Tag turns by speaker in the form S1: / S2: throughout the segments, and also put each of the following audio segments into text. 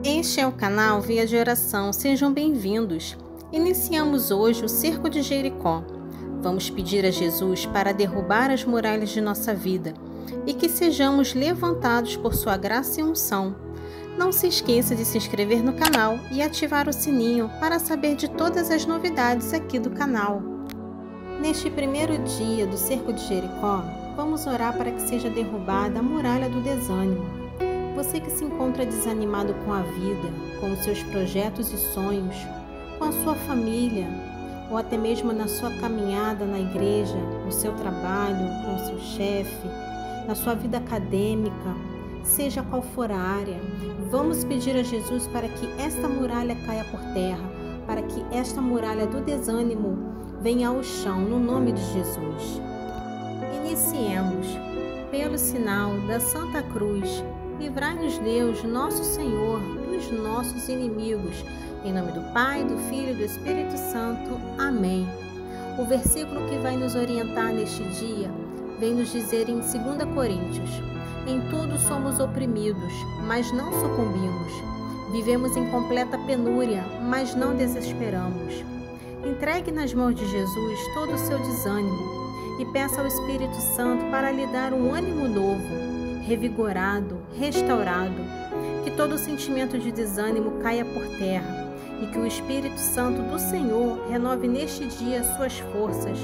S1: Este é o canal Via de Oração, sejam bem-vindos. Iniciamos hoje o Cerco de Jericó. Vamos pedir a Jesus para derrubar as muralhas de nossa vida e que sejamos levantados por sua graça e unção. Não se esqueça de se inscrever no canal e ativar o sininho para saber de todas as novidades aqui do canal. Neste primeiro dia do Cerco de Jericó, vamos orar para que seja derrubada a muralha do desânimo. Você que se encontra desanimado com a vida, com os seus projetos e sonhos, com a sua família, ou até mesmo na sua caminhada na igreja, no seu trabalho, com o seu chefe, na sua vida acadêmica, seja qual for a área, vamos pedir a Jesus para que esta muralha caia por terra, para que esta muralha do desânimo venha ao chão, no nome de Jesus. Iniciemos. Pelo sinal da Santa Cruz, livrai-nos Deus, nosso Senhor, dos nossos inimigos. Em nome do Pai, do Filho e do Espírito Santo. Amém. O versículo que vai nos orientar neste dia vem nos dizer em 2 Coríntios: Em tudo somos oprimidos, mas não sucumbimos. Vivemos em completa penúria, mas não desesperamos. Entregue nas mãos de Jesus todo o seu desânimo e peça ao Espírito Santo para lhe dar um ânimo novo, revigorado, restaurado. Que todo sentimento de desânimo caia por terra e que o Espírito Santo do Senhor renove neste dia suas forças,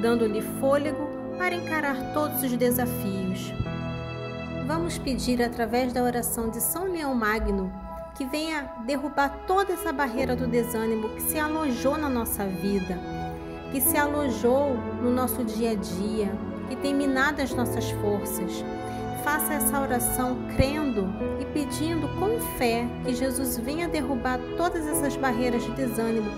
S1: dando-lhe fôlego para encarar todos os desafios. Vamos pedir através da oração de São Leão Magno que venha derrubar toda essa barreira do desânimo que se alojou na nossa vida, que se alojou no nosso dia a dia, que tem minado as nossas forças. Faça essa oração crendo e pedindo com fé que Jesus venha derrubar todas essas barreiras de desânimo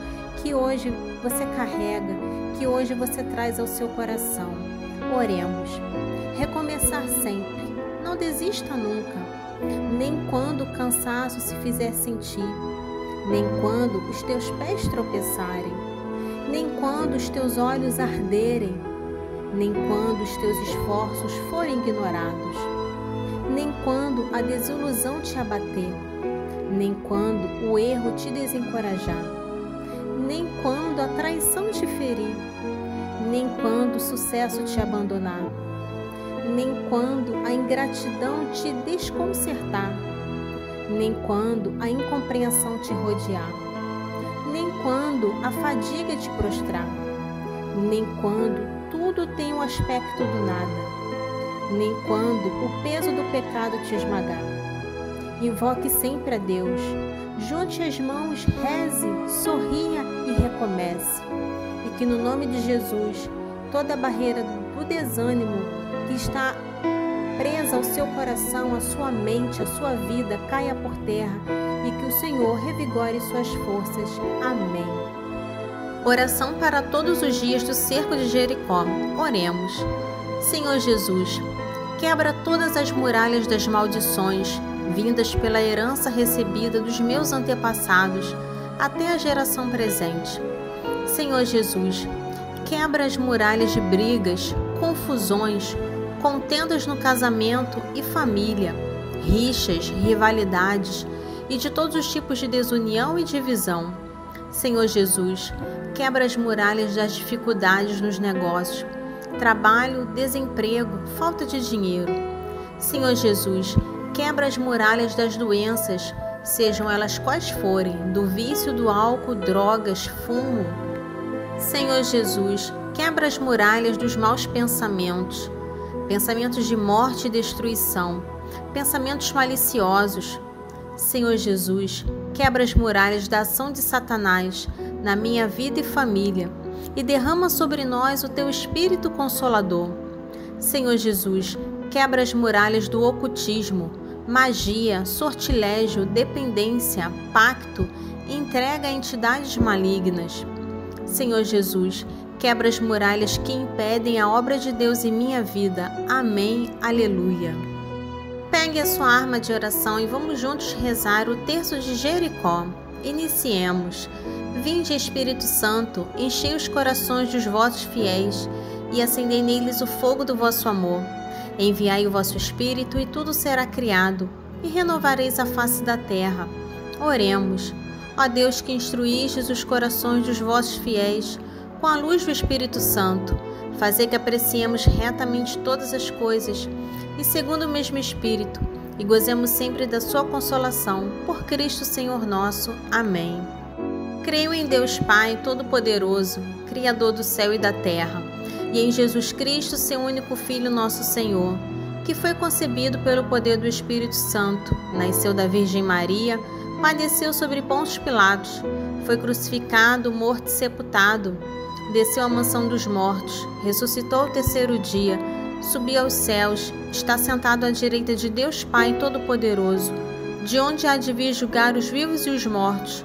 S1: que hoje você carrega, que hoje você traz ao seu coração. Oremos. Recomeçar sempre. Não desista nunca nem quando o cansaço se fizer sentir, nem quando os teus pés tropeçarem, nem quando os teus olhos arderem, nem quando os teus esforços forem ignorados, nem quando a desilusão te abater, nem quando o erro te desencorajar, nem quando a traição te ferir, nem quando o sucesso te abandonar nem quando a ingratidão te desconcertar, nem quando a incompreensão te rodear, nem quando a fadiga te prostrar, nem quando tudo tem o aspecto do nada, nem quando o peso do pecado te esmagar. Invoque sempre a Deus, junte as mãos, reze, sorria e recomece. E que no nome de Jesus, toda barreira do desânimo que está presa ao seu coração, à sua mente, à sua vida, caia por terra e que o Senhor revigore suas forças. Amém. Oração para todos os dias do cerco de Jericó. Oremos. Senhor Jesus, quebra todas as muralhas das maldições vindas pela herança recebida dos meus antepassados até a geração presente. Senhor Jesus, quebra as muralhas de brigas, confusões, contendas no casamento e família, rixas, rivalidades e de todos os tipos de desunião e divisão. Senhor Jesus, quebra as muralhas das dificuldades nos negócios, trabalho, desemprego, falta de dinheiro. Senhor Jesus, quebra as muralhas das doenças, sejam elas quais forem, do vício do álcool, drogas, fumo. Senhor Jesus, quebra as muralhas dos maus pensamentos, pensamentos de morte e destruição, pensamentos maliciosos. Senhor Jesus, quebra as muralhas da ação de Satanás na minha vida e família e derrama sobre nós o teu Espírito Consolador. Senhor Jesus, quebra as muralhas do ocultismo, magia, sortilégio, dependência, pacto e entrega a entidades malignas. Senhor Jesus, quebra as muralhas que impedem a obra de Deus em minha vida. Amém. Aleluia. Pegue a sua arma de oração e vamos juntos rezar o terço de Jericó. Iniciemos. Vinde, Espírito Santo, enchei os corações dos vossos fiéis e acendei neles o fogo do vosso amor. Enviai o vosso Espírito e tudo será criado, e renovareis a face da terra. Oremos. Ó Deus que instruístes os corações dos vossos fiéis com a luz do Espírito Santo, fazer que apreciemos retamente todas as coisas e segundo o mesmo Espírito, e gozemos sempre da sua consolação. Por Cristo Senhor nosso. Amém. Creio em Deus Pai Todo-Poderoso, Criador do céu e da terra, e em Jesus Cristo, seu único Filho, nosso Senhor, que foi concebido pelo poder do Espírito Santo, nasceu da Virgem Maria, padeceu sobre Pôncio Pilatos, foi crucificado, morto e sepultado, desceu à mansão dos mortos, ressuscitou ao terceiro dia, subiu aos céus, está sentado à direita de Deus Pai Todo-Poderoso, de onde há de vir julgar os vivos e os mortos.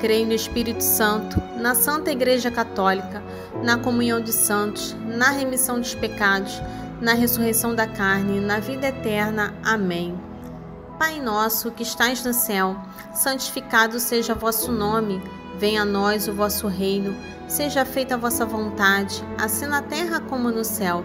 S1: Creio no Espírito Santo, na Santa Igreja Católica, na comunhão de santos, na remissão dos pecados, na ressurreição da carne, na vida eterna. Amém. Pai nosso que estais no céu, santificado seja vosso nome. Venha a nós o vosso reino. Seja feita a vossa vontade, assim na terra como no céu.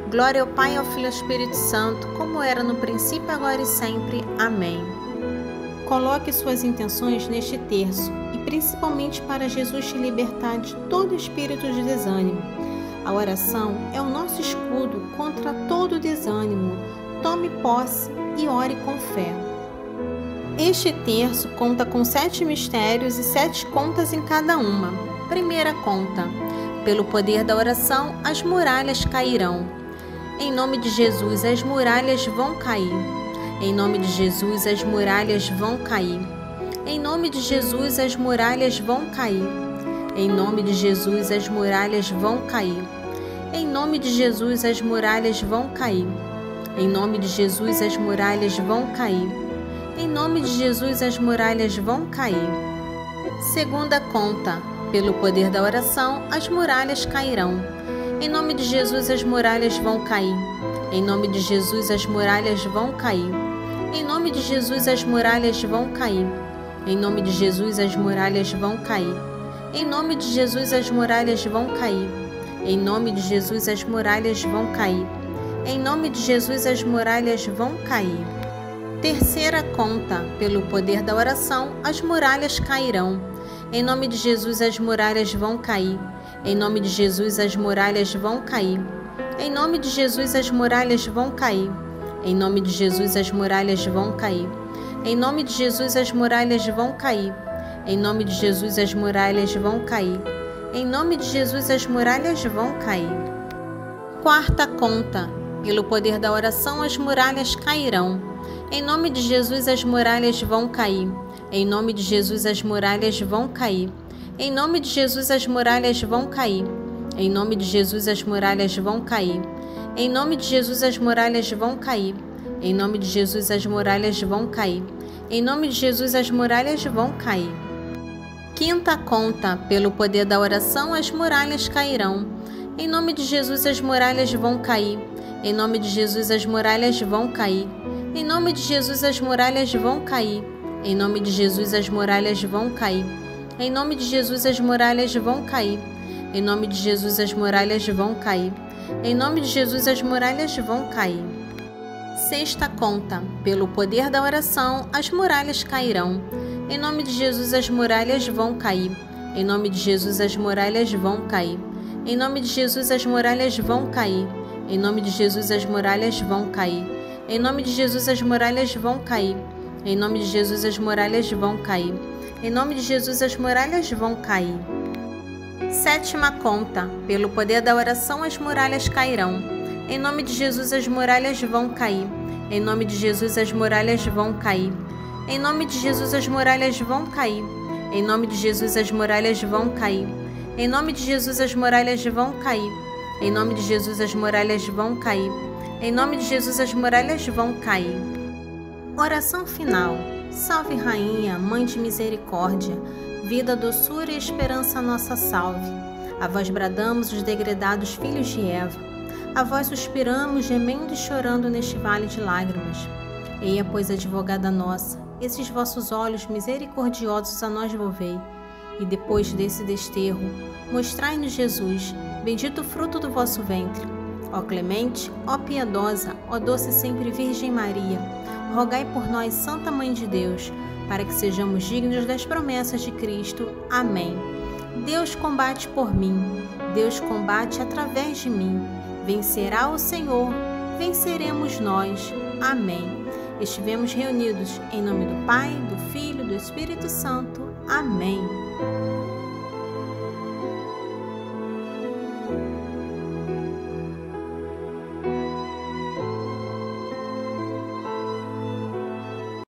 S1: Glória ao Pai, ao Filho e ao Espírito Santo, como era no princípio, agora e sempre. Amém. Coloque suas intenções neste terço e principalmente para Jesus te libertar de todo espírito de desânimo. A oração é o nosso escudo contra todo desânimo. Tome posse e ore com fé. Este terço conta com sete mistérios e sete contas em cada uma. Primeira conta: pelo poder da oração, as muralhas cairão. Em nome de Jesus, as muralhas vão cair. Em nome de Jesus, as muralhas vão cair. Em nome de Jesus, as muralhas vão cair. Em nome de Jesus, as muralhas vão cair. Em nome de Jesus, as muralhas vão cair. Em nome de Jesus, as muralhas vão cair. Em nome de Jesus, as muralhas vão cair. Segunda conta: pelo poder da oração, as muralhas cairão. Em nome de Jesus, as muralhas vão cair. Em nome de Jesus, as muralhas vão cair. Em nome de Jesus, as muralhas vão cair. Em nome de Jesus, as muralhas vão cair. Em nome de Jesus, as muralhas vão cair. Em nome de Jesus, as muralhas vão cair. Em nome de Jesus, as muralhas vão cair. Terceira conta: pelo poder da oração, as muralhas cairão. Em nome de Jesus, as muralhas vão cair. Em nome de Jesus, as muralhas vão cair. Em nome de Jesus, as muralhas vão cair. Em nome de Jesus, as muralhas vão cair. Em nome de Jesus, as muralhas vão cair. Em nome de Jesus, as muralhas vão cair. Em nome de Jesus, as muralhas vão cair. Quarta conta: pelo poder da oração, as muralhas cairão. Em nome de Jesus, as muralhas vão cair. Em nome de Jesus, as muralhas vão cair. Em nome de Jesus, as muralhas vão cair. Em nome de Jesus, as muralhas vão cair. Em nome de Jesus, as muralhas vão cair. Em nome de Jesus, as muralhas vão cair. Em nome de Jesus, as muralhas vão cair. Quinta conta: pelo poder da oração, as muralhas cairão. Em nome de Jesus, as muralhas vão cair. Em nome de Jesus, as muralhas vão cair. Em nome de Jesus, as muralhas vão cair. Em nome de Jesus, as muralhas vão cair. Em nome de Jesus, as muralhas vão cair. Em nome de Jesus, as muralhas vão cair. Em nome de Jesus, as muralhas vão cair. Sexta conta: pelo poder da oração, as muralhas cairão. Em nome de Jesus, as muralhas vão cair. Em nome de Jesus, as muralhas vão cair. Em nome de Jesus, as muralhas vão cair. Em nome de Jesus, as muralhas vão cair. Em nome de Jesus, as muralhas vão cair. Em nome de Jesus, as muralhas vão cair. Em nome de Jesus, as muralhas vão cair. Sétima conta: pelo poder da oração, as muralhas cairão. Em nome de Jesus, as muralhas vão cair. Em nome de Jesus, as muralhas vão cair. Em nome de Jesus, as muralhas vão cair. Em nome de Jesus, as muralhas vão cair. Em nome de Jesus, as muralhas vão cair. Em nome de Jesus, as muralhas vão cair. Em nome de Jesus, as muralhas vão cair. Oração final. Salve, Rainha, Mãe de Misericórdia, vida, doçura e esperança nossa salve. A vós bradamos os degredados filhos de Eva. A vós suspiramos, gemendo e chorando neste vale de lágrimas. Eia, pois, advogada nossa, esses vossos olhos misericordiosos a nós volvei. E depois desse desterro, mostrai-nos Jesus, bendito fruto do vosso ventre. Ó clemente, ó piedosa, ó doce sempre Virgem Maria, rogai por nós, Santa Mãe de Deus, para que sejamos dignos das promessas de Cristo. Amém. Deus combate por mim, Deus combate através de mim. Vencerá o Senhor, venceremos nós. Amém. Estivemos reunidos em nome do Pai, do Filho do Espírito Santo. Amém.